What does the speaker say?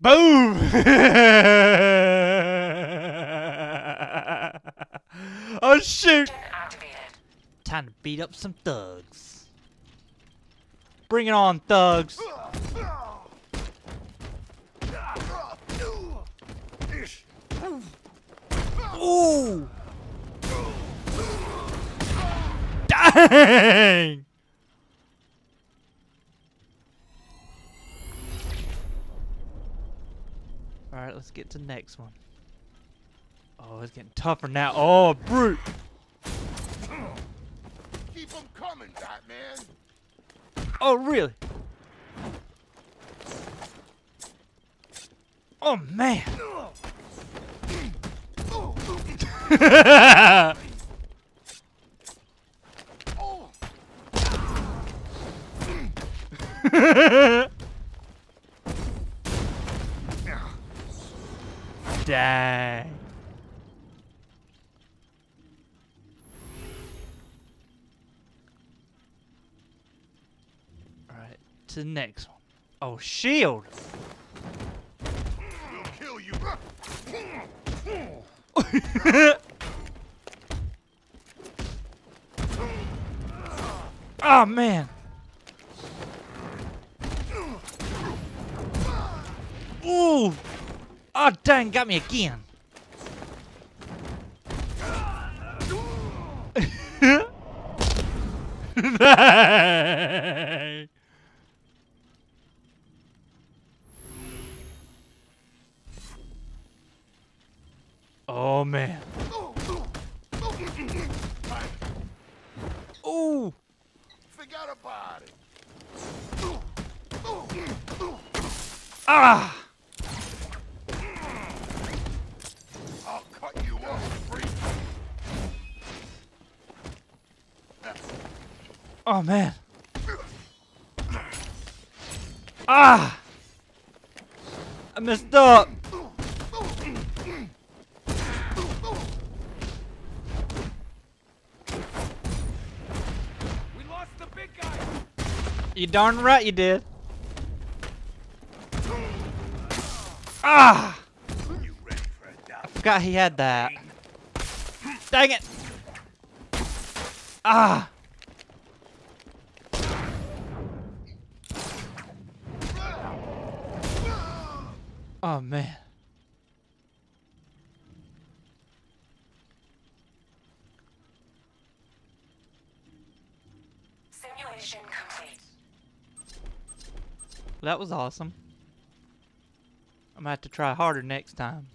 Boom! oh shoot! Time to beat up some thugs. Bring it on, thugs. Ooh! Dang! Alright, let's get to the next one. Oh, it's getting tougher now. Oh, brute! Keep them coming, Batman. Oh, really? Oh, man! Oh, Dang. Alright, to the next one. Oh, shield! we'll kill you. Oh, man! Ooh! Oh, dang, got me again. Oh man. Ooh. Forgot about it. Ah. Oh man. Ah. I messed up. We lost the big guy. You darn right you did. Ah. You ready for a? Forgot he had that. Dang it. Ah. Oh, man. Simulation complete. That was awesome. I'm gonna have to try harder next time.